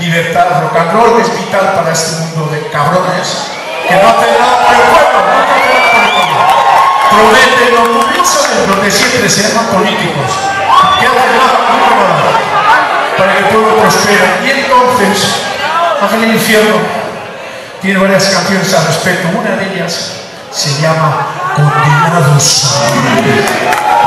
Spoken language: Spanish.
libertad, rock and roll es vital para este mundo de cabrones que no hacen nada por el pueblo, no hacen nada por el pueblo. Prometen los los siempre se llaman políticos. Que hacen nada, nada, para que el pueblo prospere. Y entonces, Ángel el Infierno tiene varias canciones al respecto. Una de ellas se llama Condenados. a